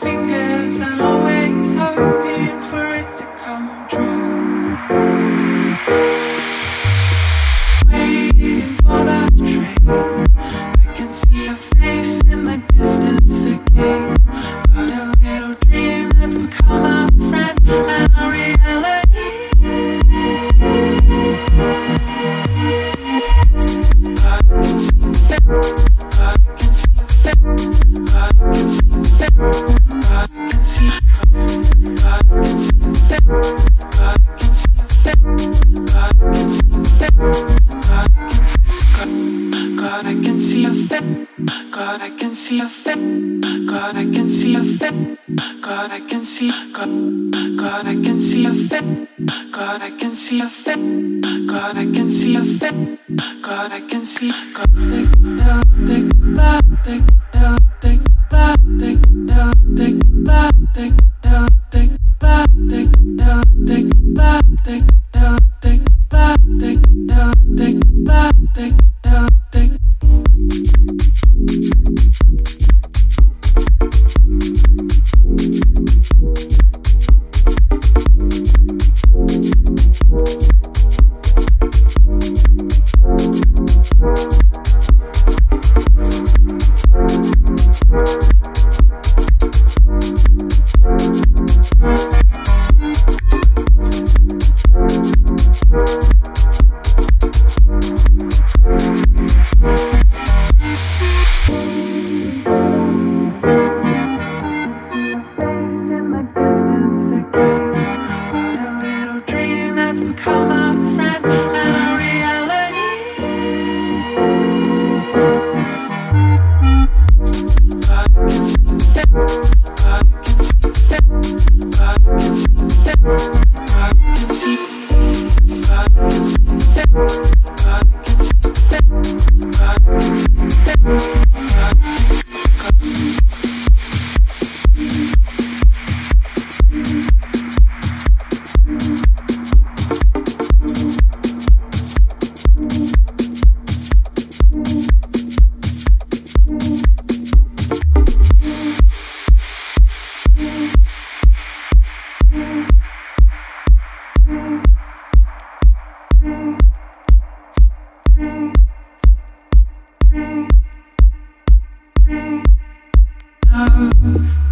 fingers and always hoping for it to come true. God, I can see a fit. God, I can see a fit. God, I can see a fit. God, I can see. God, God, I can see a fit. God, I can see a fit. God, I can see a fit. God, I can see. God, take, take, take, take, take. love.